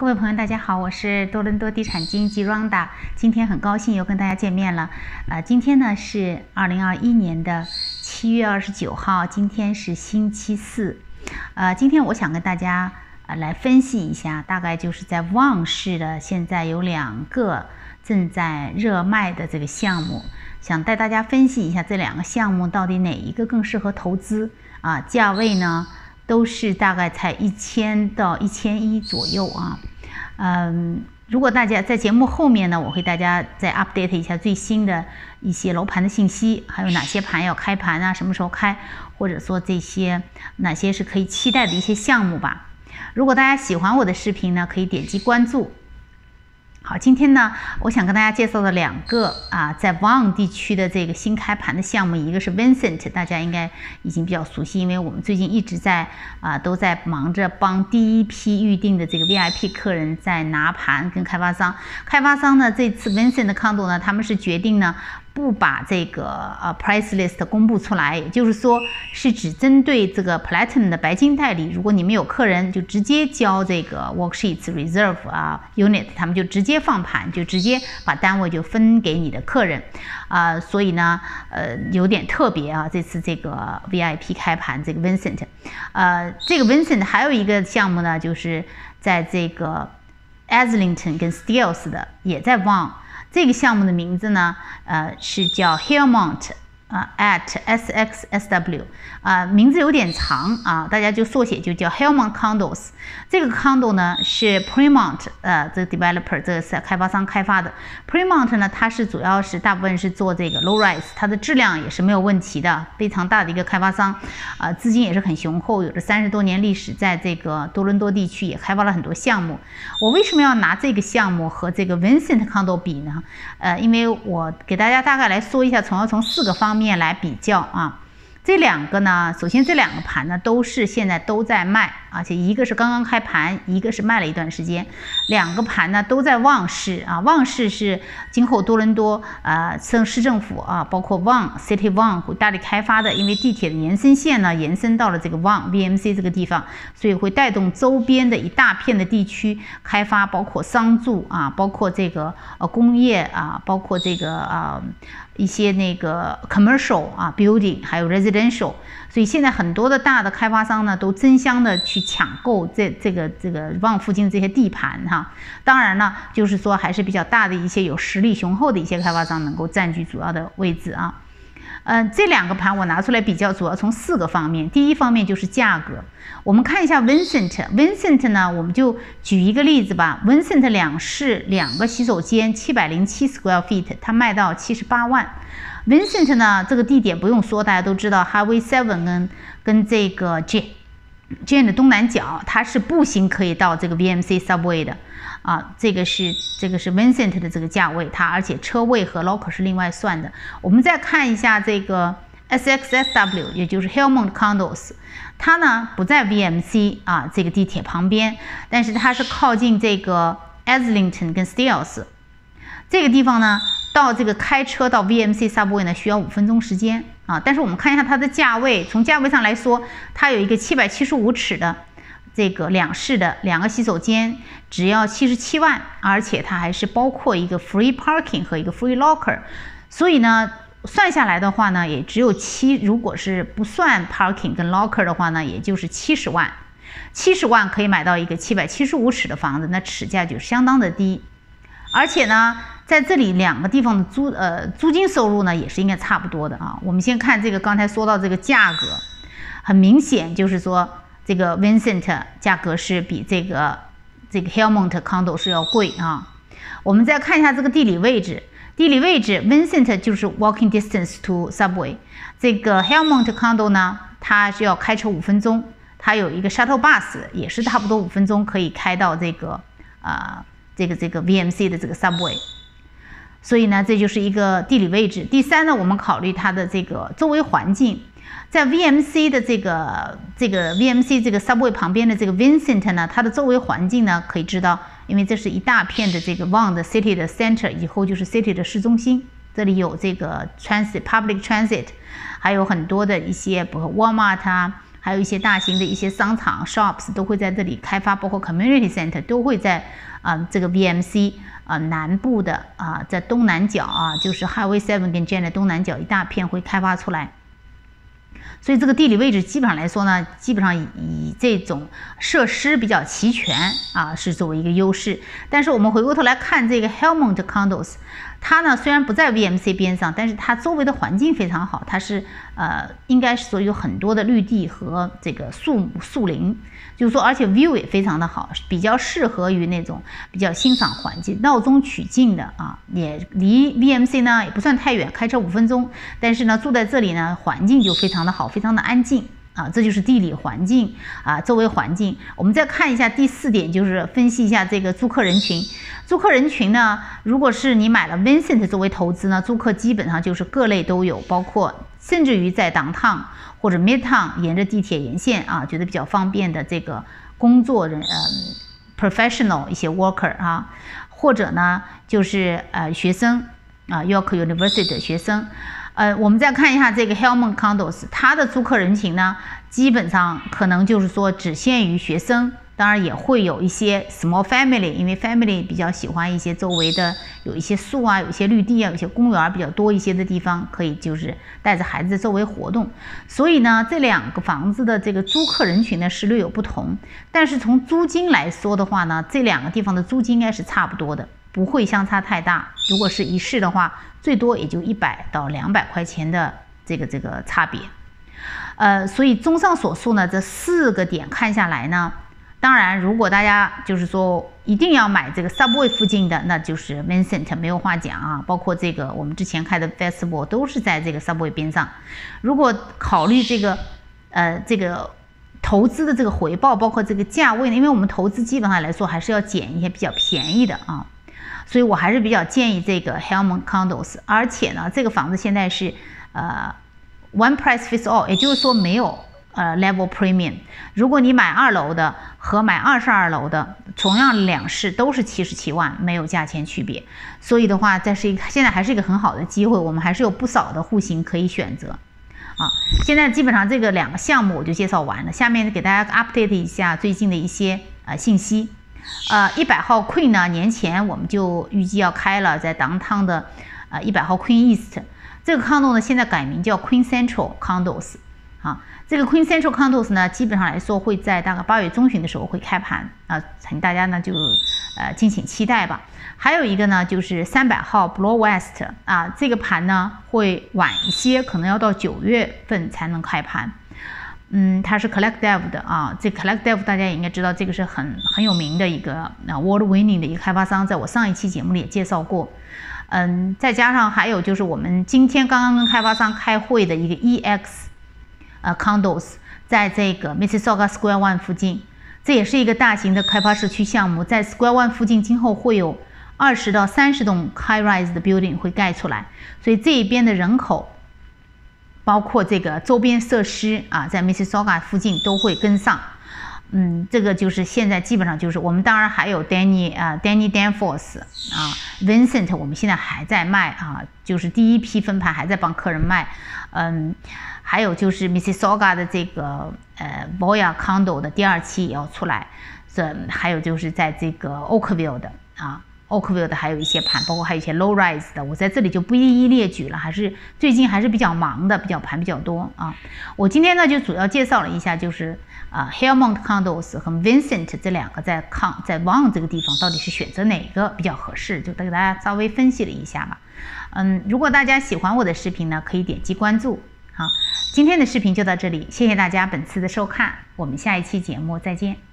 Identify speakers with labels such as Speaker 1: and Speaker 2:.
Speaker 1: 各位朋友，大家好，我是多伦多地产经纪 Ronda，今天很高兴又跟大家见面了。呃，今天呢是二零二一年的七月二十九号，今天是星期四。呃，今天我想跟大家呃来分析一下，大概就是在旺市的现在有两个正在热卖的这个项目，想带大家分析一下这两个项目到底哪一个更适合投资啊？价位呢？都是大概才一千到一千一左右啊，嗯，如果大家在节目后面呢，我会大家再 update 一下最新的一些楼盘的信息，还有哪些盘要开盘啊，什么时候开，或者说这些哪些是可以期待的一些项目吧。如果大家喜欢我的视频呢，可以点击关注。好，今天呢，我想跟大家介绍的两个啊，在旺地区的这个新开盘的项目，一个是 Vincent，大家应该已经比较熟悉，因为我们最近一直在啊，都在忙着帮第一批预定的这个 VIP 客人在拿盘跟开发商。开发商呢，这次 Vincent 的 condo 呢，他们是决定呢。不把这个呃 price list 公布出来，也就是说是只针对这个 platinum 的白金代理。如果你们有客人，就直接交这个 worksheets reserve 啊 unit，他们就直接放盘，就直接把单位就分给你的客人啊。所以呢，呃，有点特别啊。这次这个 VIP 开盘，这个 Vincent，呃，这个 Vincent 还有一个项目呢，就是在这个 Aslington 跟 Steels 的，也在 Vaughan。这个项目的名字呢，呃，是叫 Hillmont。啊，at S X S W，啊，名字有点长啊，大家就缩写就叫 Hellman Condos。这个 condo 呢是 Premont，呃，这个 developer 这个是开发商开发的。Premont 呢，它是主要是大部分是做这个 low rise，它的质量也是没有问题的，非常大的一个开发商，啊，资金也是很雄厚，有着三十多年历史，在这个多伦多地区也开发了很多项目。我为什么要拿这个项目和这个 Vincent Condo 比呢？呃，因为我给大家大概来说一下，从要从四个方面面来比较啊。这两个呢，首先这两个盘呢都是现在都在卖，而且一个是刚刚开盘，一个是卖了一段时间。两个盘呢都在旺市啊，旺市是今后多伦多呃省市政府啊，包括旺 City 旺会大力开发的，因为地铁的延伸线呢延伸到了这个旺 VMC 这个地方，所以会带动周边的一大片的地区开发，包括商住啊，包括这个呃工业啊，包括这个啊。一些那个 commercial 啊 building，还有 residential，所以现在很多的大的开发商呢，都争相的去抢购这这个这个旺附近的这些地盘哈。当然呢，就是说还是比较大的一些有实力雄厚的一些开发商能够占据主要的位置啊。嗯，这两个盘我拿出来比较，主要从四个方面。第一方面就是价格，我们看一下 Vincent，Vincent 呢，我们就举一个例子吧。Vincent 两室两个洗手间，七百零七 square feet，它卖到七十八万。Vincent 呢，这个地点不用说，大家都知道，Highway Seven 跟跟这个 J J 的东南角，它是步行可以到这个 VMC Subway 的。啊，这个是这个是 Vincent 的这个价位，它而且车位和 locker 是另外算的。我们再看一下这个 SXSW，也就是 Hillmont Condos，它呢不在 VMC 啊这个地铁旁边，但是它是靠近这个 Islington 跟 Steels 这个地方呢，到这个开车到 VMC Subway 呢需要五分钟时间啊。但是我们看一下它的价位，从价位上来说，它有一个七百七十五尺的。这个两室的两个洗手间只要七十七万，而且它还是包括一个 free parking 和一个 free locker，所以呢，算下来的话呢，也只有七，如果是不算 parking 跟 locker 的话呢，也就是七十万，七十万可以买到一个七百七十五尺的房子，那尺价就相当的低，而且呢，在这里两个地方的租呃租金收入呢，也是应该差不多的啊。我们先看这个，刚才说到这个价格，很明显就是说。这个 Vincent 价格是比这个这个 Hillmont Condo 是要贵啊。我们再看一下这个地理位置，地理位置 Vincent 就是 walking distance to subway，这个 Hillmont Condo 呢，它是要开车五分钟，它有一个 shuttle bus 也是差不多五分钟可以开到这个啊这个这个 VMC 的这个 subway。所以呢，这就是一个地理位置。第三呢，我们考虑它的这个周围环境。在 VMC 的这个这个 VMC 这个 subway 旁边的这个 Vincent 呢，它的周围环境呢，可以知道，因为这是一大片的这个 One 的 City 的 center，以后就是 City 的市中心。这里有这个 transit public transit，还有很多的一些，比如 Walmart 啊还有一些大型的一些商场 shops 都会在这里开发，包括 community center 都会在啊这个 VMC 啊南部的啊在东南角啊，就是 Highway Seven 跟 Jane 的东南角一大片会开发出来。所以这个地理位置基本上来说呢，基本上这种设施比较齐全啊，是作为一个优势。但是我们回过头来看这个 Helmont Condos。它呢虽然不在 VMC 边上，但是它周围的环境非常好。它是呃，应该是说有很多的绿地和这个树树林，就是说，而且 view 也非常的好，比较适合于那种比较欣赏环境、闹中取静的啊。也离 VMC 呢也不算太远，开车五分钟。但是呢，住在这里呢，环境就非常的好，非常的安静。啊，这就是地理环境啊，周围环境。我们再看一下第四点，就是分析一下这个租客人群。租客人群呢，如果是你买了 Vincent 作为投资呢，租客基本上就是各类都有，包括甚至于在 Downtown 或者 Midtown 沿着地铁沿线啊，觉得比较方便的这个工作人呃 professional 一些 worker 啊，或者呢就是呃学生啊，York University 的学生。呃，我们再看一下这个 Helmont Condos，它的租客人群呢，基本上可能就是说只限于学生，当然也会有一些 small family，因为 family 比较喜欢一些周围的有一些树啊，有一些绿地啊，有些公园比较多一些的地方，可以就是带着孩子周围活动。所以呢，这两个房子的这个租客人群呢是略有不同，但是从租金来说的话呢，这两个地方的租金应该是差不多的。不会相差太大，如果是一室的话，最多也就一百到两百块钱的这个这个差别。呃，所以综上所述呢，这四个点看下来呢，当然如果大家就是说一定要买这个 Subway 附近的，那就是 Vincent 没有话讲啊，包括这个我们之前开的 Festival 都是在这个 Subway 边上。如果考虑这个呃这个投资的这个回报，包括这个价位呢，因为我们投资基本上来说还是要捡一些比较便宜的啊。所以我还是比较建议这个 Helmon Condos，而且呢，这个房子现在是呃 one price fits all，也就是说没有呃 level premium。如果你买二楼的和买二十二楼的，同样两室都是七十七万，没有价钱区别。所以的话，这是一个现在还是一个很好的机会，我们还是有不少的户型可以选择。啊，现在基本上这个两个项目我就介绍完了，下面给大家 update 一下最近的一些呃信息。呃，一百号 Queen 呢，年前我们就预计要开了，在 Downtown 的呃一百号 Queen East 这个 condo 呢，现在改名叫 Queen Central Condos 啊。这个 Queen Central Condos 呢，基本上来说会在大概八月中旬的时候会开盘啊，请大家呢就呃敬请期待吧。还有一个呢，就是三百号 Blow West 啊，这个盘呢会晚一些，可能要到九月份才能开盘。嗯，它是 Collect Dev 的啊，这 Collect Dev 大家也应该知道，这个是很很有名的一个啊 World Winning 的一个开发商，在我上一期节目里也介绍过。嗯，再加上还有就是我们今天刚刚跟开发商开会的一个 EX 呃 Condos，在这个 Mississauga Square One 附近，这也是一个大型的开发社区项目，在 Square One 附近今后会有二十到三十栋 High Rise 的 Building 会盖出来，所以这一边的人口。包括这个周边设施啊，在 Mississauga 附近都会跟上。嗯，这个就是现在基本上就是我们当然还有 Danny 啊，Danny Danforth 啊，Vincent，我们现在还在卖啊，就是第一批分盘还在帮客人卖。嗯，还有就是 Mississauga 的这个呃 Boya Condo 的第二期也要出来。这还有就是在这个 Oakville 的啊。Oakville 的还有一些盘，包括还有一些 low rise 的，我在这里就不一一列举了，还是最近还是比较忙的，比较盘比较多啊。我今天呢就主要介绍了一下，就是啊 Helmont Condos 和 Vincent 这两个在康在 Vaughan 这个地方到底是选择哪个比较合适，就给大家稍微分析了一下吧。嗯，如果大家喜欢我的视频呢，可以点击关注。好，今天的视频就到这里，谢谢大家本次的收看，我们下一期节目再见。